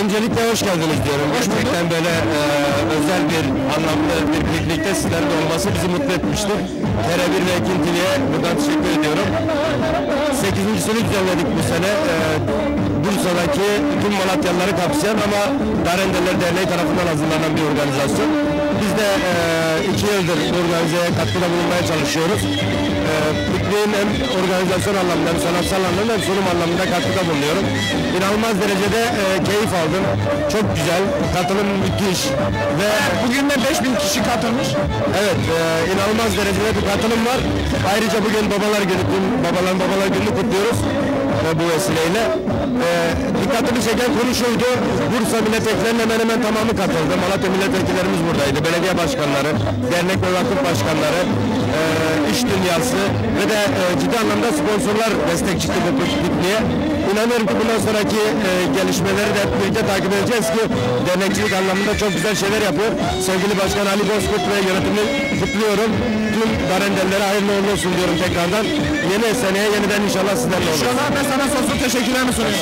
Öncelikle hoş geldiniz diyorum. Gerçekten böyle e, özel bir anlamlı bir birlikte sizlerle olması bizi mutlu etmiştir. Kere1 ve Ekintili'ye buradan teşekkür ediyorum. Sekizincisini düzenledik bu sene. E, Bursa'daki tüm Malatyalıları kapsayan ama Darendeler Derneği tarafından hazırlanan bir organizasyon. Biz de e, iki yıldır bu organizeye katkıda bulunmaya çalışıyoruz. E, Pikniğin hem organizasyon anlamında hem sanatsal anlamda hem sunum anlamında katkıda bulunuyorum. İnanılmaz derecede e, keyif aldım. Çok güzel, katılım müthiş ve Bugün de 5000 kişi katılmış. Evet, e, inanılmaz derecede bir katılım var. Ayrıca bugün Babalar Günü, babaların Babalar Günü'nü kutluyoruz e, bu vesileyle. E, dikkatimi çeken konu Bursa milletvekillerinin hemen hemen tamamı katıldı. Malatya milletvekillerimiz buradaydı, belediye başkanları, dernek ve vakıf başkanları, e, iş dünyası ve de e, ciddi anlamda sponsorlar destek bu pikniğe. İnanıyorum ki bundan sonraki e, gelişmeleri de hep birlikte takip edeceğiz ki dernekçilik anlamında çok güzel şeyler yapıyor. Sevgili Başkan Ali Bozkurt ve yönetimi kutluyorum. Tüm Darendellere hayırlı uğurlu olsun diyorum tekrardan. Yeni seneye yeniden inşallah sizlerle oluruz. Şöyle ben sana sonsuz teşekkürlerimi sunuyorum.